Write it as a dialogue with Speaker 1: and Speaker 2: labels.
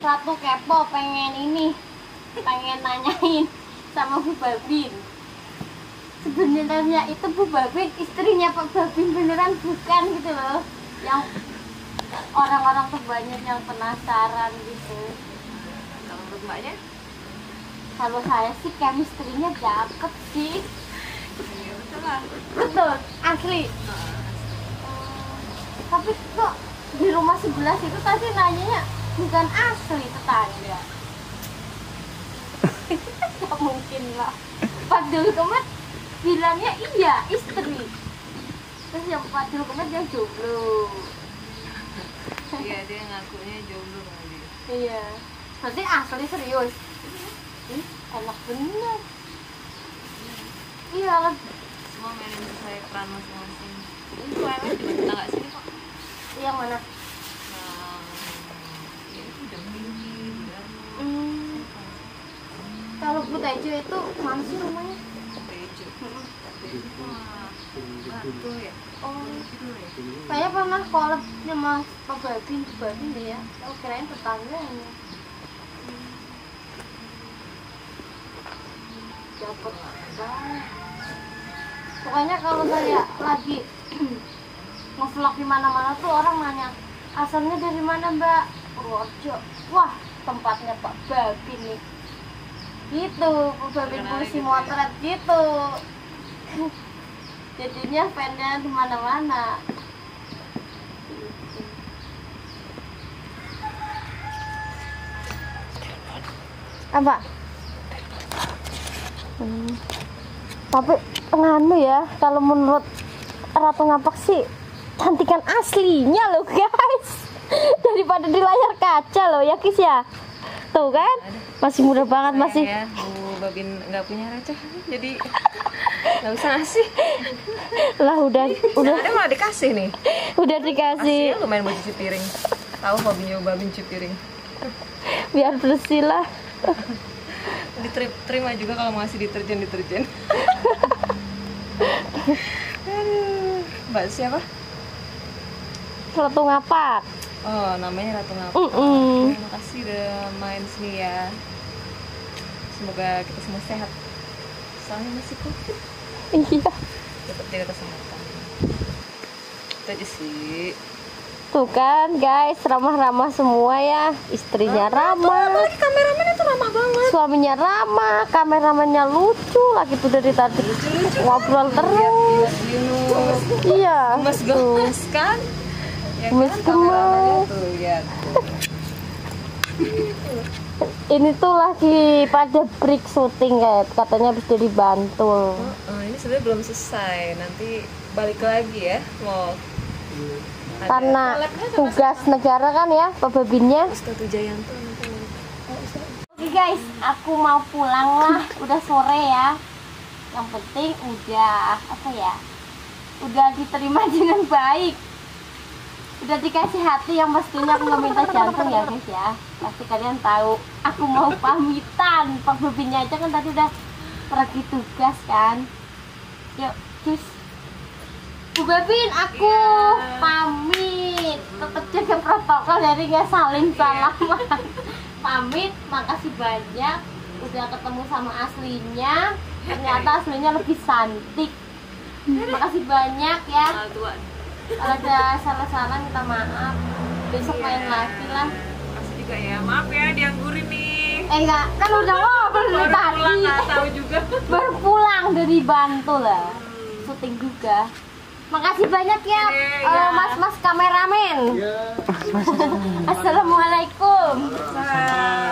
Speaker 1: Ratu kepo pengen ini. Pengen nanyain sama Bu Babin sebenarnya itu Bu Babin istrinya Pak Babin beneran bukan gitu loh. Yang orang-orang tuh banyak yang penasaran gitu.
Speaker 2: Kalau menurut mbaknya?
Speaker 1: kalau saya sih chemistry-nya dapet sih.
Speaker 2: Iya betul lah.
Speaker 1: betul asli. Tapi kok di rumah sebelah itu tadi nanyanya bukan asli tetangga. Gak mungkin lah. Padul Kemet bilangnya iya istri. Terus yang Padul Kemet yang jomblo.
Speaker 2: Iya dia ngakunya jomblo dia.
Speaker 1: iya. Berarti asli serius? Ih, enak bener. Iya lah
Speaker 2: Semua mainin sesuai peran masing-masing. Ini toilet di tetangga sini kok.
Speaker 1: yang mana
Speaker 2: Nah, ya itu udah minggi, udah
Speaker 1: Hmm, kalau Bu Tejo itu mana sih rumahnya
Speaker 2: Tejo. Batu ya.
Speaker 1: oh
Speaker 2: Gitu ya.
Speaker 1: saya pernah collab sama Pak Babin Pak Babin dia kirain tetangganya dapat banget pokoknya kalau saya lagi ngevlog di mana-mana tuh orang nanya asalnya dari mana mbak Purworejo wah tempatnya Pak Babin nih gitu
Speaker 2: Terkenal
Speaker 1: polisi
Speaker 2: gitu? ya.
Speaker 1: motret gitu. Jadinya fannya di mana-mana apa? Hmm. tapi nganu ya kalau menurut Ratu Ngapak sih cantikan aslinya loh guys. Daripada di layar kaca loh ya Kis ya tuh kan? Masih muda banget masih.
Speaker 2: ya Bu Babin nggak punya receh jadi nggak usah ngasih.
Speaker 1: Lah udah udah
Speaker 2: udah. ada malah dikasih nih.
Speaker 1: Udah dikasih.
Speaker 2: Aslinya lumayan buat cuci piring. Tahu hobinya Bu Babin cuci piring.
Speaker 1: Biar bersih lah.
Speaker 2: Diterima juga kalau mau ngasih deterjen deterjen. Aduh mbak siapa?
Speaker 1: Ratu Ngapak
Speaker 2: oh namanya Ratu Ngapa
Speaker 1: Mm-mm.
Speaker 2: terima kasih udah main sini ya. Semoga kita semua sehat. Soalnya masih covid.
Speaker 1: Iya.
Speaker 2: Tetap jaga kesehatan. Itu aja sih.
Speaker 1: Tuh kan guys ramah-ramah semua ya. Istrinya ramah
Speaker 2: apalagi kameramen itu ramah banget.
Speaker 1: Suaminya ramah kameramennya lucu lagi tuh dari tadi. Ngobrol terus.
Speaker 2: Yunus
Speaker 1: iya
Speaker 2: gemes gemes kan? Ya
Speaker 1: Gemes
Speaker 2: kan
Speaker 1: gemes. Ini tuh lagi pada break syuting guys katanya habis dari Bantul
Speaker 2: Oh, ini sebenarnya belum selesai nanti balik lagi ya mau ada
Speaker 1: karena
Speaker 2: sama
Speaker 1: tugas negara kan ya
Speaker 2: Ustadz nanti
Speaker 1: Oke guys, aku mau pulang lah. Udah sore ya. Yang penting udah apa ya? Udah diterima dengan baik. Udah dikasih hati yang pastinya aku nggak minta jantung ya guys ya. Pasti kalian tahu. Aku mau pamitan. Pak Bobinnya aja kan tadi udah pergi tugas kan. Yuk, cus. Bu Babin, aku
Speaker 2: Iya.
Speaker 1: pamit. Tetap jaga protokol jadi nggak saling salaman. pamit, makasih banyak. Udah ketemu sama aslinya. Ternyata aslinya lebih cantik. Makasih banyak ya. Kalau ada salah-salah minta maaf. Besok main
Speaker 2: Iya.
Speaker 1: lagi lah.
Speaker 2: masih juga ya maaf ya dianggurin nih
Speaker 1: Eh enggak, kan udah ngobrol dari
Speaker 2: baru pulang nggak tahu juga
Speaker 1: Baru pulang dari Bantul lah. Syuting juga. Makasih banyak ya,
Speaker 2: Oke,
Speaker 1: eh,
Speaker 2: ya.
Speaker 1: mas-mas kameramen. Assalamualaikum.
Speaker 2: Bye.